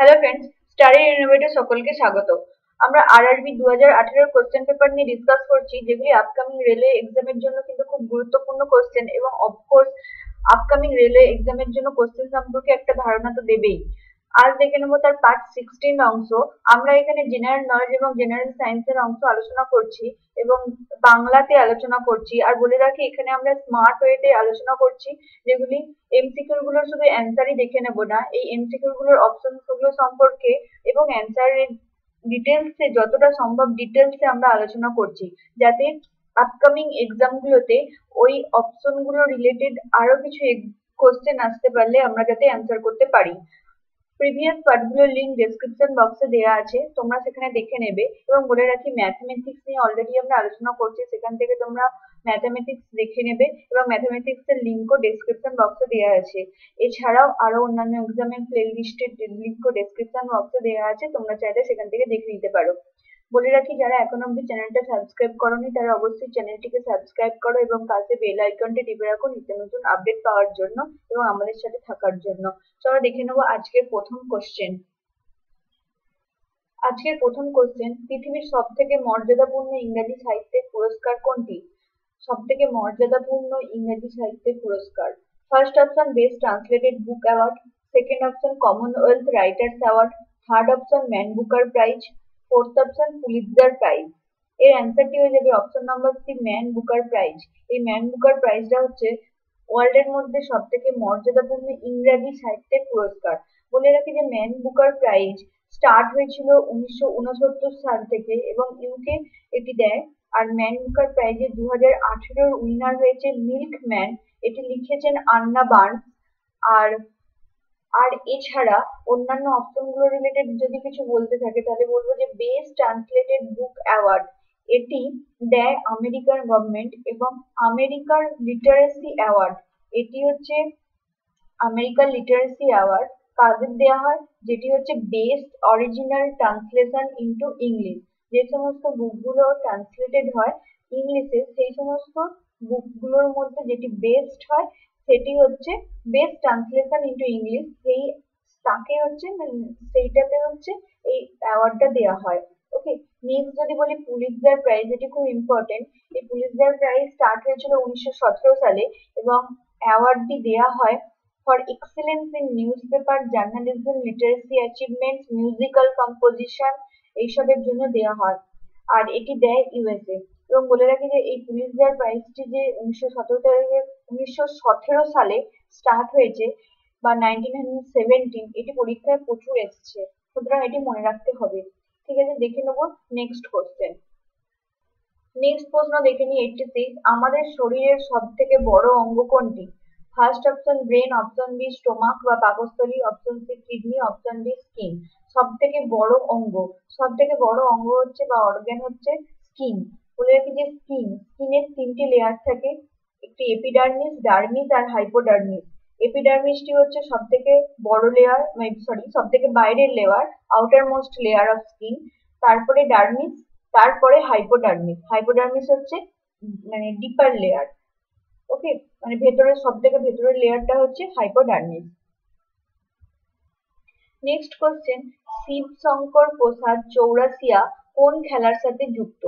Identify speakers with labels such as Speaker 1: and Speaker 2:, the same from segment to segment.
Speaker 1: Hello friends study ইনোভেটে সকলকে স্বাগত। আমরা আরআরবি দু হাজার আঠেরোর কোশ্চেন পেপার নিয়ে ডিসকাস করছি, যেগুলি আপকামিং রেলওয়ে এক্সামের জন্য কিন্তু খুব গুরুত্বপূর্ণ কোশ্চেন এবং অফ কোর্স আপকামিং রেলওয়ে এক্সামের জন্য কোশ্চেন সম্পর্কে একটা ধারণা তো দেবেই। আজ দেখে নেব তার পার্ট সিক্সটিন অংশ। আমরা এখানে জেনারেল নলেজ এবং জেনারেল সায়েন্সের অংশ আলোচনা করছি এবং বাংলাতে আলোচনা করছি। আর বলে রাখি, এখানে আমরা স্মার্ট ওয়েতে আলোচনা করছি, যেগুলি এমসিকিউ গুলোর শুধু অ্যান্সারই দেখে নেব না, এই এমসিকিউ গুলোর অপশনগুলো সম্পর্কে এবং অ্যান্সারের ডিটেলসে যতটা সম্ভব ডিটেলসে আমরা আলোচনা করছি, যাতে আপকামিং এক্সাম গুলোতে ওই অপশনগুলো রিলেটেড আরও কিছু কোশ্চেন আসতে পারলে আমরা যাতে অ্যান্সার করতে পারি। প্রিভিয়াস পার্টগুলোর লিঙ্ক ডেসক্রিপশন বক্সে দেওয়া আছে, তোমরা সেখানে দেখে নেবে। এবং বলে রাখি ম্যাথমেটিক্স নিয়ে অলরেডি আমরা আলোচনা করছি, সেখান থেকে তোমরা ম্যাথামেটিক্স দেখে নেবে এবং ম্যাথামেটিক্স এর লিঙ্কও ডেসক্রিপশন বক্সে দেওয়া আছে। এছাড়াও আরও অন্যান্য এক্সামের প্লে লিস্টের লিঙ্কও ডেসক্রিপশন বক্সে দেওয়া আছে, তোমরা চাইলে সেখান থেকে দেখে নিতে পারো। বলে রাখি, যারা এখন অব্দি চ্যানেলটা সাবস্ক্রাইব করনি, তারা অবশ্যই চ্যানেলটিকে সাবস্ক্রাইব করো এবং পাশে বেল আইকনটি টিপে রাখো নিত্য নতুন আপডেট পাওয়ার জন্য এবং আমাদের সাথে থাকার জন্য। চলো দেখে নেব আজকের প্রথম কোশ্চেন আজকের প্রথম কোশ্চেন পৃথিবীর সব থেকে মর্যাদাপূর্ণ ইংরাজি সাহিত্যের পুরস্কার কোনটি? সব থেকে মর্যাদাপূর্ণ ইংরাজি সাহিত্যের পুরস্কার। First option best translated book award second option Commonwealth writers award third option Man Booker prize fourth option Pulitzer prize এর অ্যান্সারটি হয়ে যাবে option number C Man Booker prize এই ম্যান বুকার প্রাইজটা হচ্ছে ওয়ার্ল্ডের মধ্যে সব থেকে মর্যাদাপূর্ণ ইংরাজি সাহিত্যের পুরস্কার। বলে রাখি যে ম্যান বুকার প্রাইজ স্টার্ট হয়েছিল উনিশশো উনসত্তর সাল থেকে এবং ইউকে এটি দেয়। আর ম্যান বুকার প্রাইজে দু হাজার উইনার হয়েছে মিল্ক ম্যান এটি লিখেছেন আন্না বার্নস। আর আর এছাড়া অন্যান্য অপশনগুলো রিলেটেড যদি কিছু বলতে থাকে, তাহলে বলব যে বেস্ট ট্রান্সলেটেড বুক অ্যাওয়ার্ড এটি দেয় আমেরিকান গভর্নমেন্ট এবং আমেরিকার লিটারেসি অ্যাওয়ার্ড এটি হচ্ছে আমেরিকান লিটারেসি অ্যাওয়ার্ড কাদের দেওয়া হয়, যেটি হচ্ছে best original translation into English যে সমস্ত বুকগুলো ট্রান্সলেটেড হয় ইংলিশে সেই সমস্ত বুকগুলোর মধ্যে যেটি বেস্ট হয় সেটি হচ্ছে বেস্ট ট্রান্সলেশন ইন্টু ইংলিশ সেই তাকে হচ্ছে সেইটাতে হচ্ছে এই অ্যাওয়ার্ডটা দেওয়া হয়। ওকে নেক্সট যদি বলি পুলিৎজার প্রাইজ এটি খুব ইম্পর্টেন্ট এই পুলিৎজার প্রাইজ স্টার্ট হয়েছিল উনিশশো সতেরো সালে এবং অ্যাওয়ার্ডটি দেওয়া হয় for excellence in newspaper journalism literacy achievements musical composition এইসবের জন্য দেওয়া হয়। আর এটি দেয় ইউএসএ এবং বলে রাখি যে এই পুলিৎজার প্রাইজটি যে উনিশশো সতেরো তারিখে উনিশশো সতেরো সালে স্টার্ট হয়েছে বা নাইনটিন সেভেন্টিন এটি পরীক্ষায় প্রচুর এসছে। সুতরাং এটি মনে রাখতে হবে। ঠিক আছে, দেখে নেব নেক্সট কোশ্চেন নেক্সট প্রশ্ন দেখে নিই এইটটি সিক্স আমাদের শরীরের সব থেকে বড় অঙ্গ কোনটি? First option brain option B stomach বা পাকস্থলী option C kidney option D skin সব থেকে বড় অঙ্গ। সব থেকে বড় অঙ্গ হচ্ছে বা অর্গ্যান হচ্ছে স্কিন বলে রাখি যে স্কিন স্কিনের তিনটি লেয়ার থাকে। একটি এপিডার্মিস ডার্মিস আর হাইপোডার্মিস এপিডার্মিসটি হচ্ছে সব থেকে বড় লেয়ার সরি সব থেকে বাইরের layer outermost layer of skin তারপরে ডার্মিস তারপরে হাইপোডার্মিস হাইপোডার্মিস হচ্ছে মানে ডিপার লেয়ার ওকে মানে ভেতরের সব থেকে ভেতরের লেয়ারটা হচ্ছে hypodermis next question Shivshankar Prasad Chawrasia কোন খেলার সাথে যুক্ত?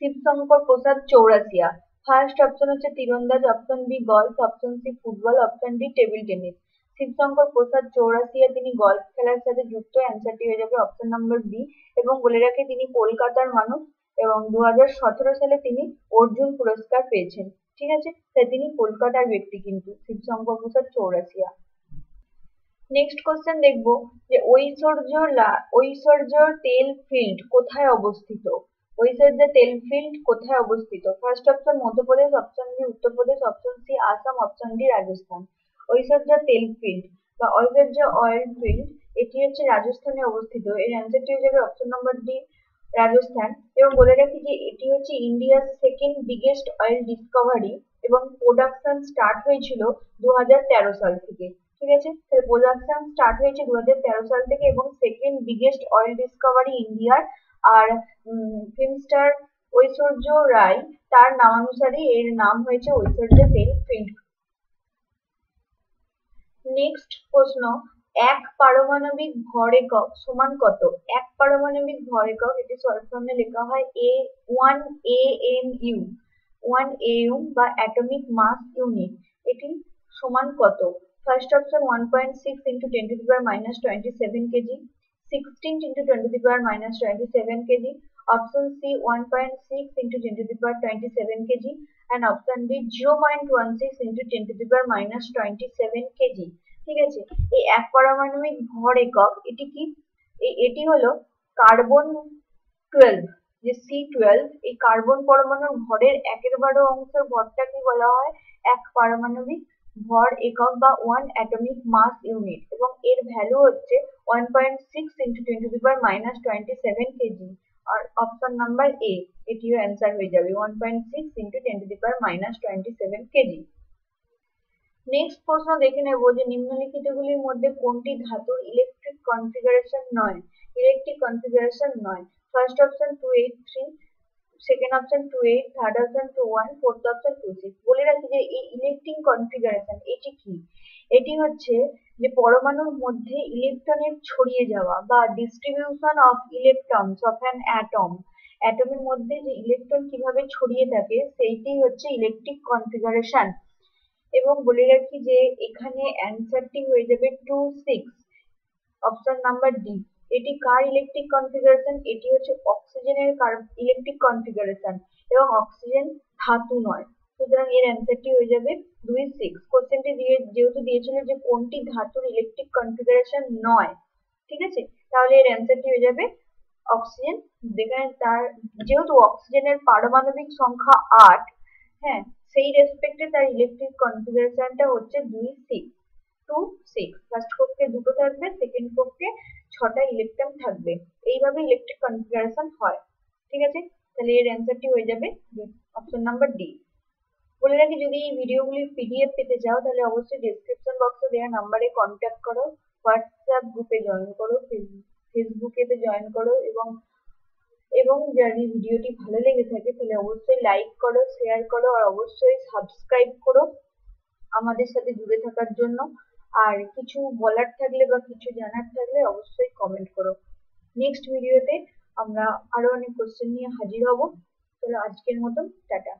Speaker 1: শিবশঙ্কর প্রসাদ চৌরাসিয়া ফার্স্ট অপশন হচ্ছে তীরন্দাজ option B golf option C football option D table tennis Shivshankar Prasad Chaurasia তিনি গল্ফ খেলার সাথে যুক্ত অ্যান্সারটি হয়ে যাবে অপশন নম্বর বি এবং বলে রাখি তিনি কলকাতার মানুষ এবং দুই হাজার সতেরো সালে তিনি অর্জুন পুরস্কার পেয়েছেন। ঠিক আছে? তাই তিনি কলকাতার ব্যক্তি কিন্তু, শিবশঙ্কর প্রসাদ চৌরাসিয়া নেক্সট কোশ্চেন দেখব যে ঐশ্বর্য ঐশ্বর্য তেল ফিল্ড কোথায় অবস্থিত? ঐশ্বর্য তেল ফিল্ড কোথায় অবস্থিত? First option Madhya Pradesh option B Uttar Pradesh option C Assam option D Rajasthan Aishwarya তেল ফিল্ড বা ঐশ্বর্য অয়েল ফিল্ড এটি হচ্ছে রাজস্থানে অবস্থিত। এর অ্যান্সারটি হয়ে যাবে অপশন নম্বর ডি রাজস্থান। এবং বলে রাখি যে, এটি হচ্ছে ইন্ডিয়ার সেকেন্ড বিগেস্ট অয়েল ডিসকভারি এবং প্রোডাকশন স্টার্ট হয়েছিল দু হাজার তেরো সাল থেকে। ঠিক আছে? তাহলে প্রোডাকশন স্টার্ট হয়েছে দু হাজার তেরো সাল থেকে এবং সেকেন্ড বিগেস্ট অয়েল ডিসকভারি ইন্ডিয়ার আর ফিল্ম স্টার ঐশ্বর্য রায় তার নামানুসারে এর নাম হয়েছে ঐশ্বর্য তেল ফিল্ড নেক্সট প্রশ্ন, এক পারমাণবিক ভর একক সমান কত? এক পারমাণবিক ভর একক এটি শর্ট ফর্মে লেখা হয় A one A M U one A ইউম বা অ্যাটমিক মাস ইউনিট এটি সমান কত? First option one point six into ten to the power minus twenty seven KG sixteen into ten to the power minus twenty seven KG option C one point six into ten to the power twenty seven KG and option B zero point one six into ten to the power minus twenty seven KG ঠিক আছে? এই এক পারমাণবিক ভর একক, এটি কি? এটি হলো কার্বন টুয়েলভ যে সি টুয়েলভ এই কার্বন পরমাণুর ভরের একের বারো অংশের ভরটাকে বলা হয় এক পারমাণবিক ভর একক বা ওয়ান অ্যাটমিক মাস ইউনিট এবং এর ভ্যালু হচ্ছে one point six into twenty to power minus twenty seven KG R option number A এটিও অ্যান্সার হয়ে যাবে one point six into ten to power minus twenty seven KG next প্রশ্ন দেখে নেব যে নিম্নলিখিতগুলির মধ্যে কোনটি ধাতুর ইলেকট্রিক কনফিগারেশন নয়। ইলেকট্রিক কনফিগারেশন নয়। First option two eight three second option two eight third option two one fourth option two six বলে রাখি যে এই ইলেকট্রিক কনফিগারেশন এটি কি? এটি হচ্ছে যে পরমাণুর মধ্যে ইলেকট্রনের ছড়িয়ে যাওয়া বা distribution of electrons of an atom অ্যাটমের মধ্যে যে ইলেকট্রন কীভাবে ছড়িয়ে থাকে, সেইটি হচ্ছে ইলেকট্রিক কনফিগারেশন এবং বলে রাখি যে এখানে অ্যান্সারটি হয়ে যাবে two six option number D এটি কার ইলেকট্রিক কনফিগারেশন এটি হচ্ছে অক্সিজেনের কার ইলেকট্রিক কনফিগারেশন এবং অক্সিজেন ধাতু নয়। সুতরাং এর অ্যান্সারটি হয়ে যাবে দুই সিক্স কোশ্চেনটি দিয়ে, যেহেতু দিয়েছিল যে কোনটি ধাতুর ইলেকট্রিক কনফিগারেশন নয়, ঠিক আছে? তাহলে এর অ্যান্সারটি হয়ে যাবে অক্সিজেন যেখানে তার, যেহেতু অক্সিজেনের পারমাণবিক সংখ্যা আট হ্যাঁ সেই রেসপেক্টে তার ইলেকট্রিক কনফিগারেশনটা হচ্ছে দুই সিক্স টু সিক্স ফার্স্ট কক্ষে দুটো থাকবে সেকেন্ড কক্ষে ছটা ইলেকট্রন থাকবে। এইভাবে ইলেকট্রিক কনফিগারেশন হয়। ঠিক আছে? তাহলে এর অ্যান্সারটি হয়ে যাবে অপশন নাম্বার ডি বলে রাখি, যদি এই ভিডিওগুলি পিডিএফ পেতে চাও, তাহলে অবশ্যই ডিসক্রিপশন বক্সে দেওয়া নাম্বারে কন্ট্যাক্ট করো হোয়াটসঅ্যাপ গ্রুপে জয়েন করো ফেসবুকেতে জয়েন করো এবং এবং যদি ভিডিওটি ভালো লেগে থাকে, তাহলে অবশ্যই লাইক করো শেয়ার করো, আর অবশ্যই সাবস্ক্রাইব করো আমাদের সাথে জুড়ে থাকার জন্য। আর কিছু বলার থাকলে বা কিছু জানার থাকলে অবশ্যই কমেন্ট করো। নেক্সট ভিডিওতে আমরা আরও অনেক কোশ্চেন নিয়ে হাজির হব। তাহলে আজকের মতন, টাটা।